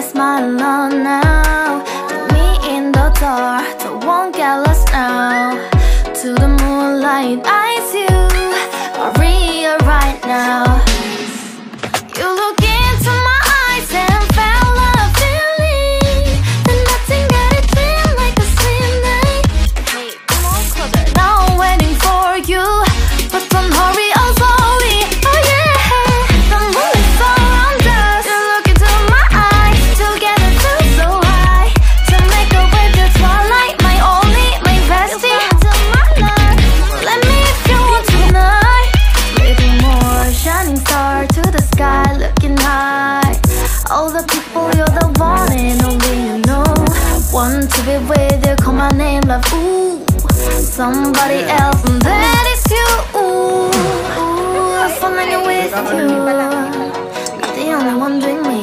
I smile on now. Meet me in the dark, don't get lost now. To the moonlight I somebody else. And that is you. I'm falling with you. You're the only one doing me.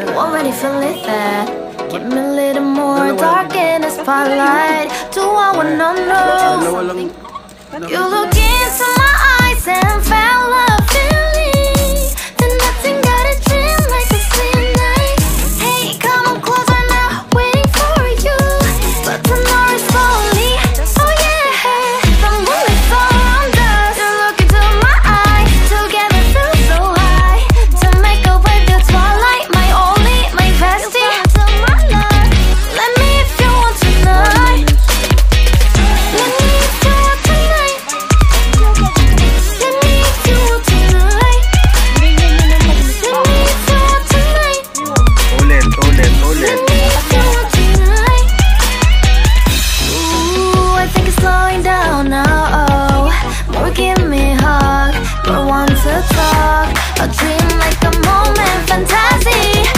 You already feel it that Give me a little more dark in the spotlight. Do I wanna know? You look into my eyes and fell in. me hug, but want to talk A dream like a moment fantasy.